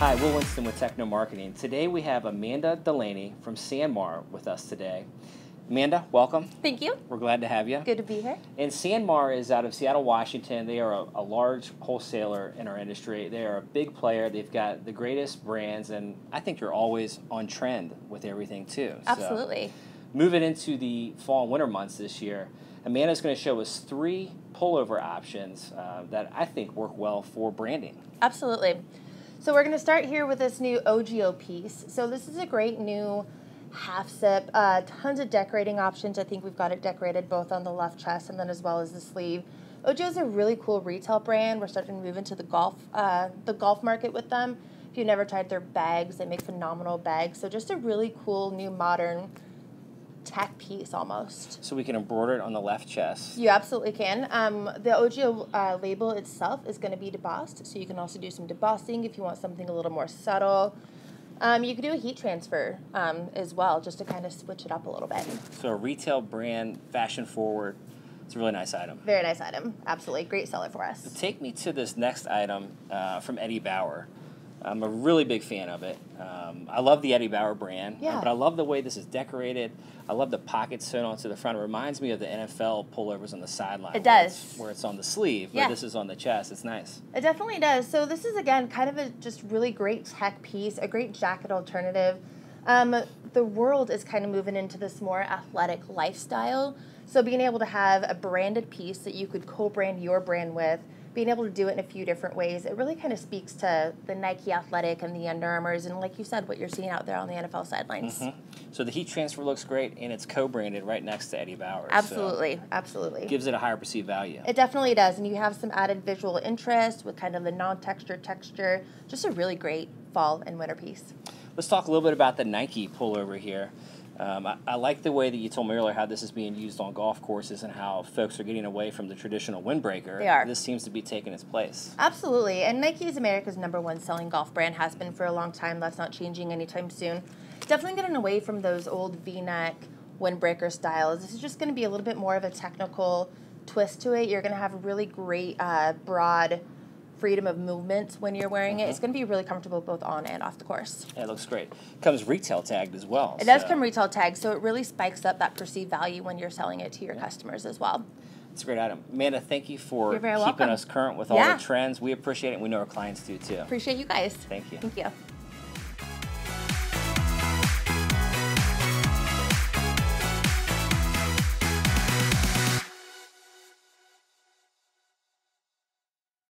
Hi, Will Winston with TechnoMarketing. Today we have Amanda Delaney from SanMar with us today. Amanda, welcome. Thank you. We're glad to have you. Good to be here. And SanMar is out of Seattle, Washington. They are a, a, large wholesaler in our industry. They are a big player. They've got the greatest brands, and I think you're always on trend with everything too. Absolutely. So, moving into the fall and winter months this year, Amanda's going to show us three pullover options uh, that I think work well for branding. Absolutely. So we're going to start here with this new OGIO piece. So this is a great new half zip, uh, tons of decorating options. I think we've got it decorated both on the left chest and then as well as the sleeve. OGIO is a really cool retail brand. We're starting to move into the golf, uh, the golf market with them. If you've never tried their bags, they make phenomenal bags. So just a really cool new modern tech piece almost. So we can embroider it on the left chest. You absolutely can. Um, the OGIO uh, label itself is going to be debossed, so you can also do some debossing if you want something a little more subtle. Um, you could do a heat transfer um, as well, just to kind of switch it up a little bit. So a retail brand, fashion forward. It's a really nice item. Very nice item. Absolutely. Great seller for us. Take me to this next item uh, from Eddie Bauer. I'm a really big fan of it. Um, I love the Eddie Bauer brand, yeah. but I love the way this is decorated. I love the pockets sewn onto the front. It reminds me of the NFL pullovers on the sideline. It does. Where it's, where it's on the sleeve, yeah. but this is on the chest. It's nice. It definitely does. So this is, again, kind of a just really great tech piece, a great jacket alternative. Um, the world is kind of moving into this more athletic lifestyle. So being able to have a branded piece that you could co-brand your brand with being able to do it in a few different ways, it really kind of speaks to the Nike Athletic and the Under Armours, and like you said, what you're seeing out there on the NFL sidelines. Mm-hmm. So the heat transfer looks great, and it's co-branded right next to Eddie Bauer. Absolutely, so absolutely. Gives it a higher perceived value. It definitely does, and you have some added visual interest with kind of the non-texture texture. Just a really great fall and winter piece. Let's talk a little bit about the Nike pullover here. Um, I, I, like the way that you told me earlier how this is being used on golf courses and how folks are getting away from the traditional windbreaker. They are. This seems to be taking its place. Absolutely. And Nike is America's number one selling golf brand, has been for a long time. That's not changing anytime soon. Definitely getting away from those old v neck windbreaker styles. This is just going to be a little bit more of a technical twist to it. You're going to have a really great, uh, broad freedom of movement when you're wearing mm-hmm. it. It's going to be really comfortable both on and off the course. Yeah, it looks great. Comes retail tagged as well. It so. does come retail tagged, so it really spikes up that perceived value when you're selling it to your yeah. customers as well. It's a great item. Amanda, thank you for keeping welcome. us current with all yeah. the trends. We appreciate it. We know our clients do too. Appreciate you guys. Thank you. Thank you.